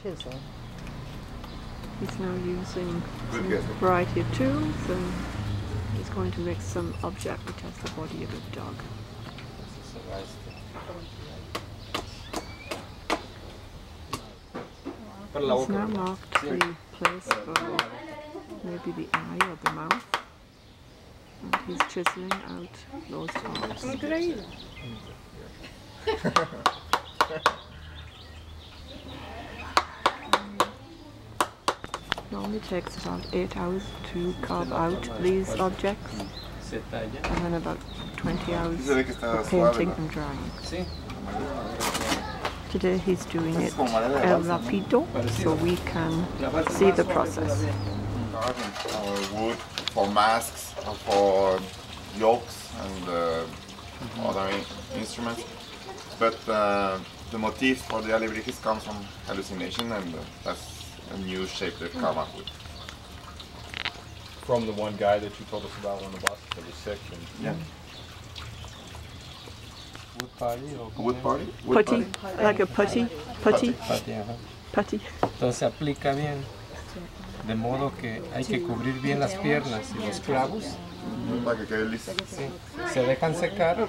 chisel. He's now using Good some variety of tools and he's going to make some object which has the body of a dog. Para He's now marked the place for maybe the eye or the mouth. And he's chiseling out those parts. Normally takes about eight hours to carve out these objects Se talla. and then about 20 hours Sí se ve que está for painting and drying. Today he's doing it Es como madera de el rapido so we can see the process. pero Carving or wood for masks or for yokes and uh, other in- instruments. But uh, the motifs for the alebrijes comes from hallucination and uh, that's a new shape they've come up with. From the one guy that you told us about on the bus that was sick and Yeah. Wood party o cómo Wood party? Wood Putty, like a putty, putty, ajá. putty. Entonces se aplica bien. De modo que hay que cubrir bien las piernas y los clavos. Para que quede liso. Sí. Se dejan secar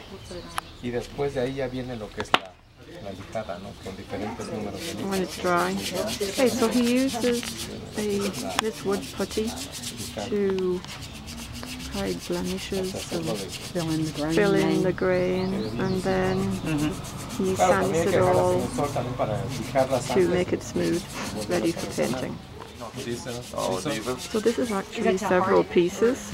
y después de ahí ya viene lo que es la, la lijada, ¿no? Con diferentes números de when it's dry. Okay, so he uses a, this wood putty to hide blemishes and Fill in the grain. fill in the grain and then he sands it all en el sol también para fijar las to make it smooth, ready for painting. Oh, so this is actually several pieces,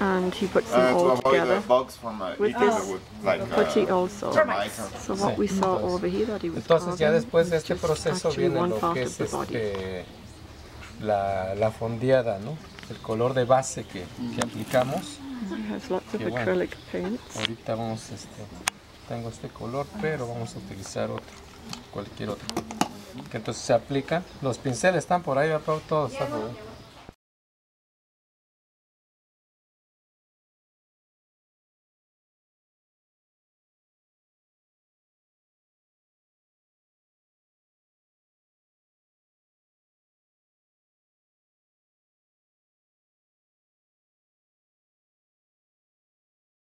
and he puts uh, them all together. Uh, with this putty uh, also. So what we saw over here that he was Entonces ya después de este proceso viene lo que es este, la, la fondeada, ¿no? El color de base que, que aplicamos. Que bueno, ahorita vamos, este, tengo este color, pero vamos a utilizar otro, cualquier otro. Que entonces se aplica. Los pinceles están por ahí, ¿verdad? todo está por ahí.